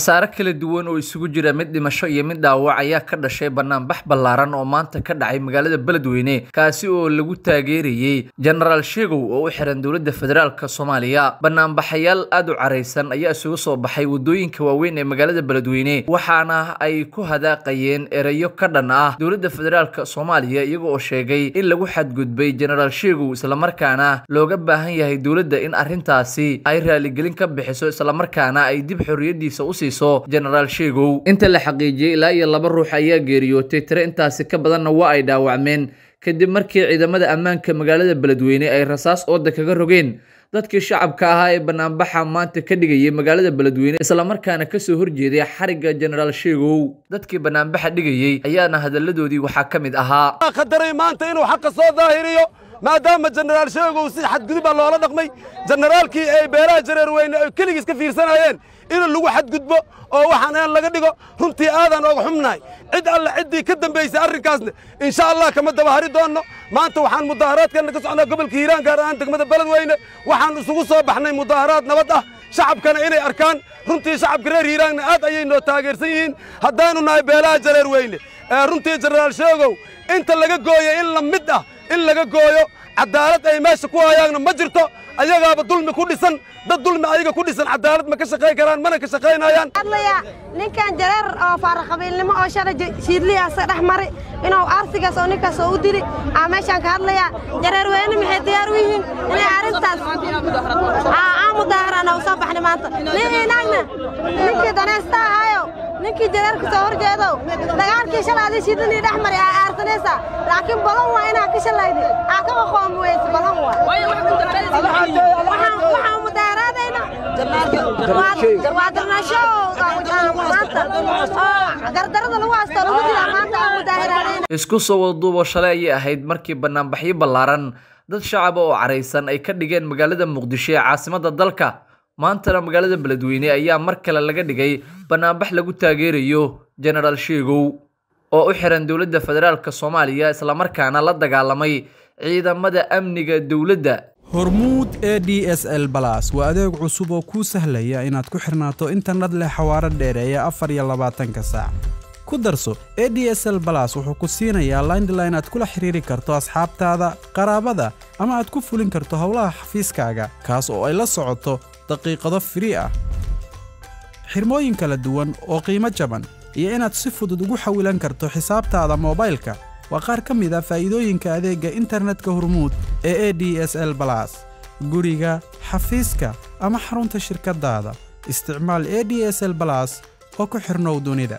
khasaare kala duwan oo isugu jira mid dhimasho iyo mid dhaawac ayaa ka dhashay banaanbax ballaaran oo maanta ka dhacay magaalada beledweyne kaasi oo lagu taageerayey jenaraal sheegow oo u xiran dowladda federaalk soomaaliya. Banaanbaxayaal aad u caraysan ayaa isugu soo baxay waddooyinka waaweyn ee magaalada beledweyne waxaana ay ku hadaaqayeen ereyo ka dhan ah dowladda federaalk soomaaliya iyaga oo sheegay in lagu xadgudbay jenaraal sheegow islamarkaana looga baahan yahay dowladda in arrintaasi ay raaligelin ka bixiso islamarkaana ay dib xorriyadiisa siiso jenaraal sheegow inta la xaqiijiyey ilaa iyo laba ruux ayaa geeriyootay tire intaasi ka badanna waa ay dhaawacmeen. Kadib markii ciidamada ammaanka magaalada beledweyne ay rasaas ooda kaga rogeen dadkii shacabka ahaa ee banaanbaxa maanta ka dhigayay magaalada beledweyne islamarkaana ka soo horjeeday xarigga jenaraal sheegow dadkii banaanbaxa dhigayey ayaana hadalladoodii waxaa ka mid ahaa maadaama jenaraal sheegow si xadgudubaa loola dhaqmay jenaraalkii ay beelaha jareer weyne ay keligiis ka fiirsanayeen in lagu xadgudbo oo waxaan aan laga dhigo runtii aadan ooga xumnahay. Cid alle ciddii ka dambaysay arrinkaasna insha allah kama dabahari doonno. Maanta waxaan mudaaharaadkana ka socnaa gobolka hiiraan gaar ahaan degmada beledweyne waxaan isugu soo baxnay mudaaharaad nabad ah. Shacabkana inay arkaan runtii shacabka reer hiiraanna aad ayay noo taageersan yihiin. Haddaanu nahay beelaha jareer weyne runtii jenaraal sheegow inta laga gooyo in la mid ah in laga gooyo cadaalad ay meesha ku hayaanna ma jirto. Ayagaaba dulmi ku dhisan dad dulmi ayaga ku dhisan cadaalad ma ka shaqayn karaan mana ka shaqaynayaan hadlaya ninkan jareer oo faaraqabiilnimo oo shalay shiidliyaasa dhex mari inuu arsigaas oo ninkaas oo u dili. Aa meeshaan ka hadlaya jareer weyne maxay diyaar u yihiin inay arrintaas aa mudaaharaana u soo baxnay maanta. Nin inaagna ninkii danaysta ahaayo ninkii jareerka soo hor shiidlii dhex mari aa aarsanaysaa laakiin balan waa inaa ka aa ka weyse balan waa waxaan mudaaharaadayna waa darnaasho maanta gardarada lagu haysto lagu dilaa maanta aan mudaaharaadayna isku soo wadaduubo shalay ayay ahayd markii banaanbaxyo ballaaran. Dad shacaba oo caraysan ay ka dhigeen magaalada muqdisho ee caasimadda dalka. Maantana magaalada beledweyne ayaa mar kale laga dhigay banaanbax lagu taageerayo jenaraal sheegow oo u xiran dowladda federaalk soomaaliya islamarkaana la dagaalamay ciidamada amniga dowladda. Hormuud e d s l balas waa adeeg cusub oo kuu sahlaya inaad ku xirnaato internet leh xawaaro dheereeya afar iyo labaatanka saac. Ku darso e d s l balas wuxuu ku siinayaa laindline aad kula xiriiri karto asxaabtaada qaraabada ama aad ku fulin karto howlaha xafiiskaaga kaas oo ay la socoto daqiiqado firii ah. Xirmooyin kala duwan oo qiimo jaban iyo inaad si fudud ugu xawilan karto xisaabtaada moobaylka. Waa qaar ka mid a faa'iidooyinka adeegga internetka hormuud ee e d s l balas guriga xafiiska ama xarunta shirkaddaada. Isticmaal e d s l balas oo ku xidhnow dunida